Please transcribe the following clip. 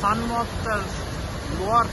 Sunwalk, the luar